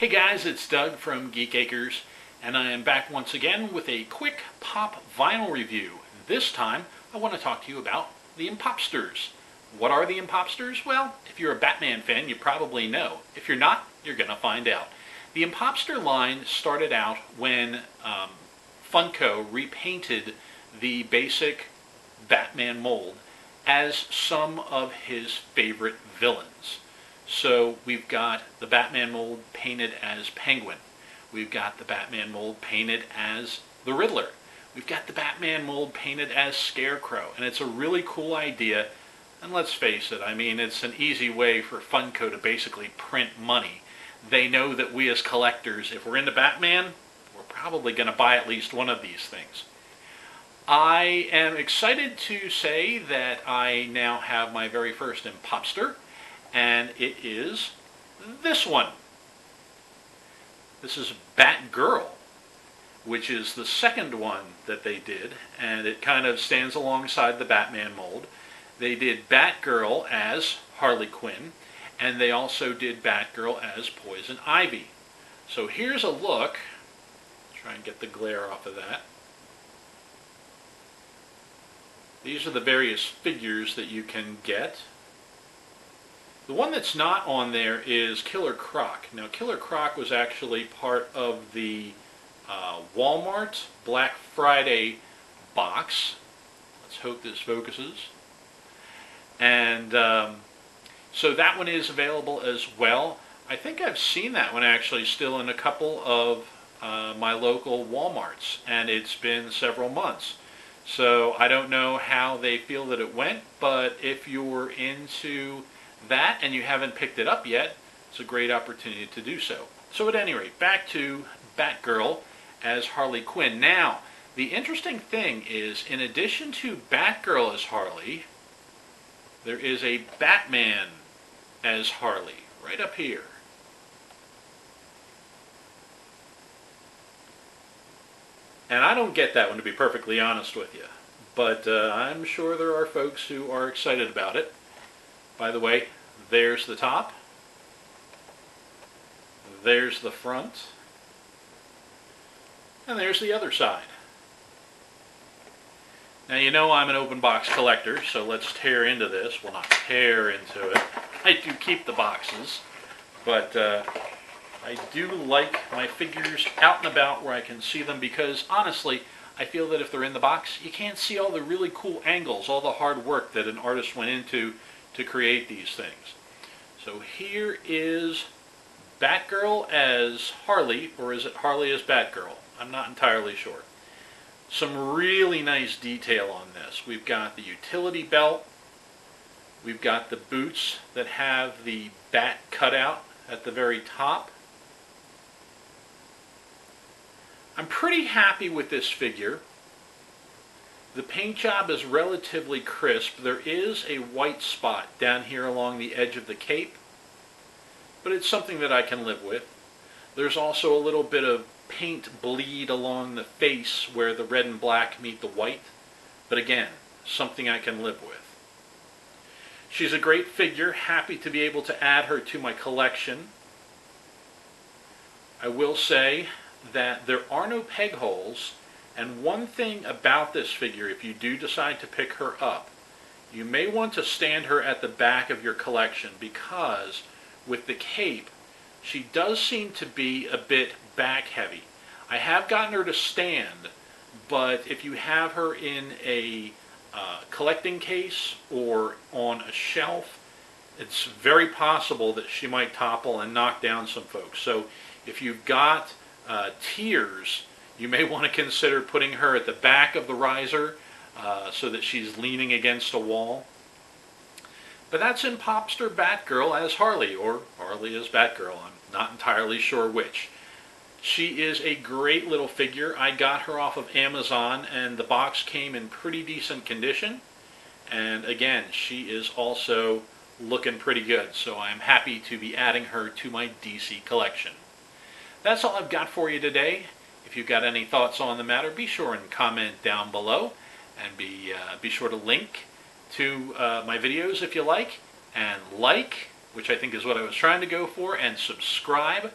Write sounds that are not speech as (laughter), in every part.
Hey guys, it's Doug from Geek Acres, and I am back once again with a quick pop vinyl review. This time, I want to talk to you about the Impopsters. What are the Impopsters? Well, if you're a Batman fan, you probably know. If you're not, you're going to find out. The Impopster line started out when um, Funko repainted the basic Batman mold as some of his favorite villains. So we've got the Batman mold painted as Penguin. We've got the Batman mold painted as the Riddler. We've got the Batman mold painted as Scarecrow. And it's a really cool idea. And let's face it, I mean, it's an easy way for Funko to basically print money. They know that we as collectors, if we're into Batman, we're probably going to buy at least one of these things. I am excited to say that I now have my very first Impopster and it is this one. This is Batgirl, which is the second one that they did, and it kind of stands alongside the Batman mold. They did Batgirl as Harley Quinn, and they also did Batgirl as Poison Ivy. So here's a look. Try and get the glare off of that. These are the various figures that you can get. The one that's not on there is Killer Croc. Now, Killer Croc was actually part of the uh, Walmart Black Friday box. Let's hope this focuses. And um, so that one is available as well. I think I've seen that one actually still in a couple of uh, my local Walmarts, and it's been several months. So I don't know how they feel that it went, but if you're into that and you haven't picked it up yet, it's a great opportunity to do so. So at any rate, back to Batgirl as Harley Quinn. Now, the interesting thing is, in addition to Batgirl as Harley, there is a Batman as Harley, right up here. And I don't get that one, to be perfectly honest with you. But uh, I'm sure there are folks who are excited about it. By the way, there's the top. There's the front. And there's the other side. Now you know I'm an open box collector, so let's tear into this. Well, not tear into it. (laughs) I do keep the boxes, but uh, I do like my figures out and about where I can see them because honestly, I feel that if they're in the box, you can't see all the really cool angles, all the hard work that an artist went into to create these things. So here is Batgirl as Harley, or is it Harley as Batgirl? I'm not entirely sure. Some really nice detail on this. We've got the utility belt. We've got the boots that have the bat cutout at the very top. I'm pretty happy with this figure. The paint job is relatively crisp. There is a white spot down here along the edge of the cape, but it's something that I can live with. There's also a little bit of paint bleed along the face where the red and black meet the white, but again, something I can live with. She's a great figure, happy to be able to add her to my collection. I will say that there are no peg holes and one thing about this figure, if you do decide to pick her up, you may want to stand her at the back of your collection because with the cape, she does seem to be a bit back heavy. I have gotten her to stand, but if you have her in a uh, collecting case or on a shelf, it's very possible that she might topple and knock down some folks. So if you've got uh, tiers you may want to consider putting her at the back of the riser uh, so that she's leaning against a wall. But that's in Impopster Batgirl as Harley, or Harley as Batgirl. I'm not entirely sure which. She is a great little figure. I got her off of Amazon, and the box came in pretty decent condition. And again, she is also looking pretty good, so I'm happy to be adding her to my DC collection. That's all I've got for you today. If you've got any thoughts on the matter, be sure and comment down below and be, uh, be sure to link to uh, my videos if you like and like, which I think is what I was trying to go for, and subscribe.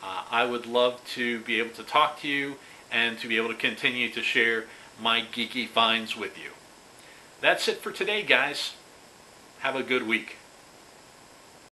Uh, I would love to be able to talk to you and to be able to continue to share my geeky finds with you. That's it for today, guys. Have a good week.